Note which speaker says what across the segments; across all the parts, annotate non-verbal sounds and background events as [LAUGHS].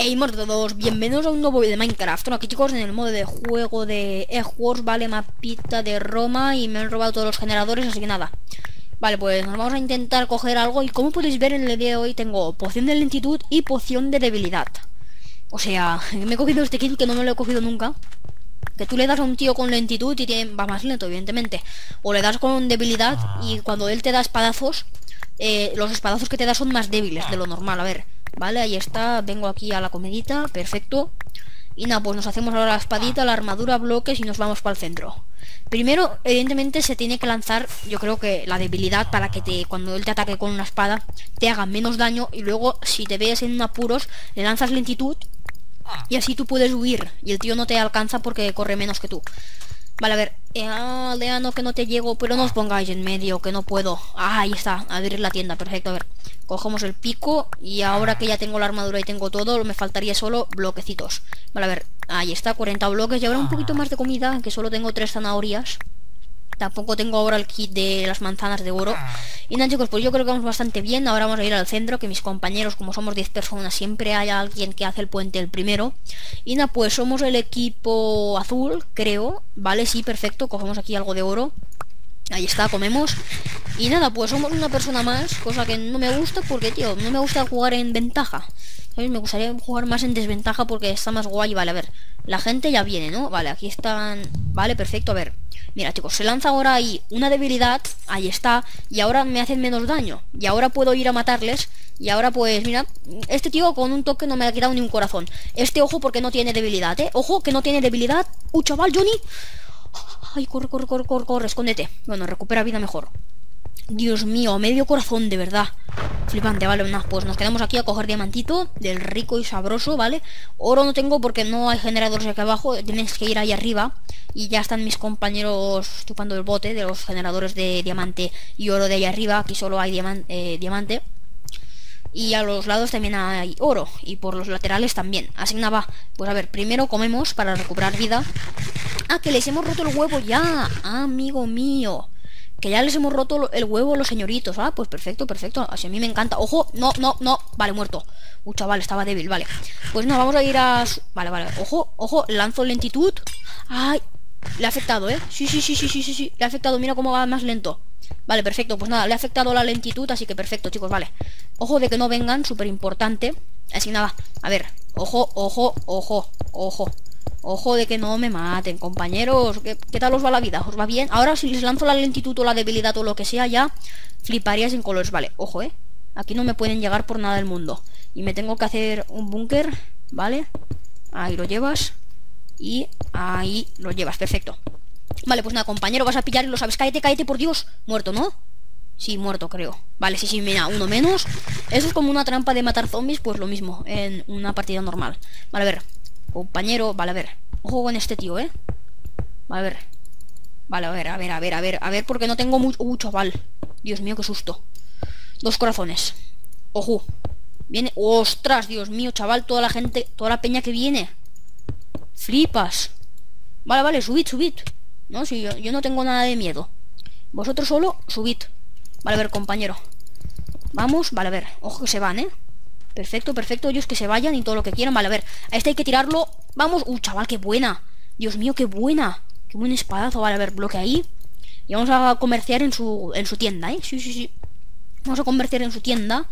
Speaker 1: Hey todos, bienvenidos a un nuevo vídeo de Minecraft. Bueno, aquí chicos, en el modo de juego de Earthworks, vale, mapita de Roma Y me han robado todos los generadores, así que nada. Vale, pues nos vamos a intentar coger algo Y como podéis ver en el día de hoy tengo poción de lentitud y poción de debilidad. O sea, [LAUGHS] me he cogido este kit que no me lo he cogido nunca. Que tú le das a un tío con lentitud y tiene, va más lento, evidentemente. O le das con debilidad y cuando él te da espadazos, eh, los espadazos que te da son más débiles de lo normal. A ver, Vale, ahí está, vengo aquí a la comedita, perfecto. Y nada, pues nos hacemos ahora la espadita, la armadura, bloques y nos vamos para el centro. Primero, evidentemente, se tiene que lanzar, yo creo que la debilidad para que te, cuando él te ataque con una espada, te haga menos daño y luego, si te ves en apuros, le lanzas lentitud y así tú puedes huir. Y el tío no te alcanza porque corre menos que tú. Vale, a ver, eh, aldeano que no te llego, pero no os pongáis en medio, que no puedo. Ah, ahí está, abrir la tienda, perfecto, a ver. Cogemos el pico y ahora que ya tengo la armadura y tengo todo, me faltaría solo bloquecitos. Vale, a ver, ahí está, 40 bloques y ahora un poquito más de comida, que solo tengo tres zanahorias. Tampoco tengo ahora el kit de las manzanas de oro. Y nada chicos, pues yo creo que vamos bastante bien. Ahora vamos a ir al centro, que mis compañeros, como somos 10 personas, siempre hay alguien que hace el puente el primero. Y nada, pues somos el equipo azul, creo. Vale, sí, perfecto. Cogemos aquí algo de oro. Ahí está, comemos. Y nada, pues somos una persona más, cosa que no me gusta porque, tío, no me gusta jugar en ventaja. Me gustaría jugar más en desventaja porque está más guay. Vale, a ver, la gente ya viene, ¿no? Vale, aquí están... Vale, perfecto, a ver. Mira, chicos, se lanza ahora ahí una debilidad. Ahí está. Y ahora me hacen menos daño. Y ahora puedo ir a matarles. Y ahora pues, mira, este tío con un toque no me ha quitado ni un corazón. Este ojo porque no tiene debilidad, ¿eh? Ojo que no tiene debilidad. ¡Uh, chaval, Johnny! Ay, corre, corre, corre, corre, corre, escóndete. Bueno, recupera vida mejor. Dios mío, medio corazón, de verdad. Flipante, vale, pues nos quedamos aquí a coger diamantito del rico y sabroso, ¿vale? Oro no tengo porque no hay generadores aquí abajo, tienes que ir ahí arriba. Y ya están mis compañeros chupando el bote de los generadores de diamante y oro de ahí arriba. Aquí solo hay eh, diamante. Y a los lados también hay oro. Y por los laterales también. Así que nada, va. Pues a ver, primero comemos para recuperar vida. Ah, que les hemos roto el huevo ya. amigo mío. Que ya les hemos roto el huevo a los señoritos. Ah, pues perfecto, perfecto. Así a mí me encanta. Ojo, no, no, no. Vale, muerto. Uh, chaval, estaba débil, vale. Pues no, vamos a ir a... Vale, vale. Ojo, ojo, lanzo lentitud. Ay, le ha afectado, ¿eh? Sí, sí, sí, sí, sí, sí, sí. Le ha afectado, mira cómo va más lento. Vale, perfecto. Pues nada, le ha afectado la lentitud, así que perfecto, chicos, vale. Ojo de que no vengan, súper importante. Así nada, a ver. Ojo, ojo, ojo, ojo. Ojo de que no me maten, compañeros. ¿Qué, tal os va la vida? ¿Os va bien? Ahora si les lanzo la lentitud o la debilidad o lo que sea, ya fliparías en colores. Vale, ojo, ¿eh? Aquí no me pueden llegar por nada del mundo. Y me tengo que hacer un búnker, ¿vale? Ahí lo llevas. Y ahí lo llevas, perfecto. Vale, pues nada, compañero, vas a pillar y lo sabes. Cállate, cállate, por Dios. Muerto, ¿no? Sí, muerto, creo. Vale, sí, sí, mira, uno menos. Eso es como una trampa de matar zombies, pues lo mismo, en una partida normal. Vale, a ver, Compañero, vale, a ver. Ojo con este tío, ¿eh? Vale, a ver. Vale, a ver, a ver, a ver, a ver, a ver, porque no tengo mucho... Uh, chaval. Dios mío, qué susto. Dos corazones. Ojo. Viene... ¡Ostras, Dios mío, chaval! Toda la gente, toda la peña que viene. Flipas. Vale, vale, subid, subid. No, si yo, yo no tengo nada de miedo. Vosotros solo, subid. Vale, a ver, compañero. Vamos, vale, a ver. Ojo que se van, ¿eh? Perfecto, perfecto. Ellos que se vayan y todo lo que quieran. Vale, a ver. A este hay que tirarlo. Vamos. Uh, chaval, qué buena. Dios mío, qué buena. Qué buen espadazo. Vale, a ver, bloque ahí. Y vamos a comerciar en su, en su tienda, ¿eh? Sí, sí, sí. Vamos a comerciar en su tienda.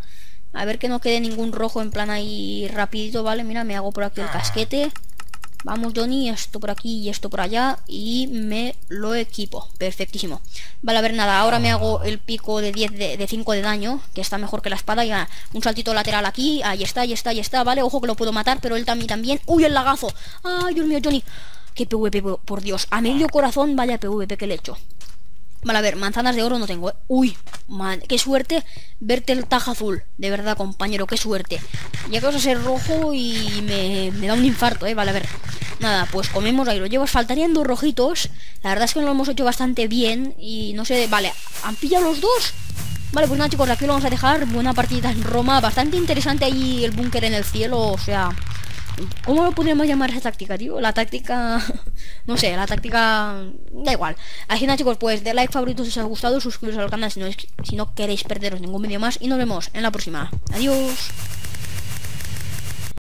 Speaker 1: A ver que no quede ningún rojo en plan ahí rapidito, ¿vale? Mira, me hago por aquí el casquete. Vamos, Johnny, esto por aquí y esto por allá. Y me lo equipo. Perfectísimo. Vale, a ver, nada. Ahora me hago el pico de 10 de, 5 de daño. Que está mejor que la espada. Y un saltito lateral aquí. Ahí está, ahí está, ahí está. Vale, ojo que lo puedo matar. Pero él también también. ¡Uy, el lagazo! ¡Ay, Dios mío, Johnny! ¡Qué PvP, por Dios! A medio corazón, vaya PvP que le he hecho. Vale, a ver, manzanas de oro no tengo, ¿eh? Uy, man, qué suerte verte el taja azul. De verdad, compañero, qué suerte. Llegas a ser rojo y me, me da un infarto, ¿eh? Vale, a ver. Nada, pues comemos ahí lo llevas. Faltarían dos rojitos. La verdad es que lo hemos hecho bastante bien. Y no sé, vale, ¿han pillado los dos? Vale, pues nada chicos, aquí lo vamos a dejar. Buena partida en Roma. Bastante interesante ahí el búnker en el cielo. O sea, ¿Cómo lo podríamos llamar esa táctica, tío? La táctica... [LAUGHS] no sé, la táctica... Da igual. Así nada, chicos, pues de like, favorito si os ha gustado, suscribiros al canal si no, si no queréis perderos ningún vídeo más. Y nos vemos en la próxima. Adiós.